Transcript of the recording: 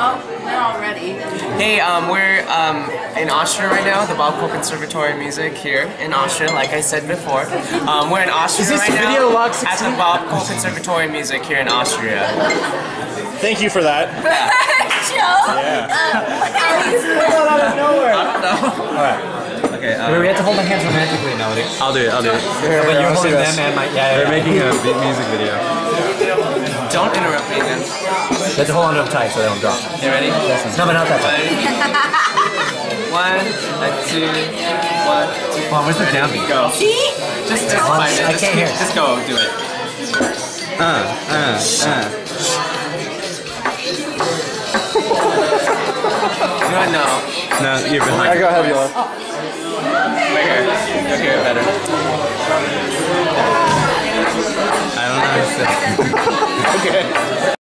Oh, they're all ready. Hey, um, we're um, in Austria right now, the Bob Cole Conservatory of Music here in Austria, like I said before. Um, we're in Austria Is this right now video log at 16? the Bob Cole Conservatory of Music here in Austria. Thank you for that. Joe. Okay, Wait, we have to hold my hands romantically, Melody. I'll do it. I'll do it. But you're holding them and my yeah. They're yeah, yeah. making a beat music video. Don't interrupt me then. You have to hold on to them tight so they don't drop. You ready? No, but not that tight. One, a two, one, two, Come on, where's the downbeat? go. See? Just, just, I five minutes. can't hear. just go, do it. Uh, uh, uh. You know what? No. No, you're I behind. go ahead, Yola. ですよ。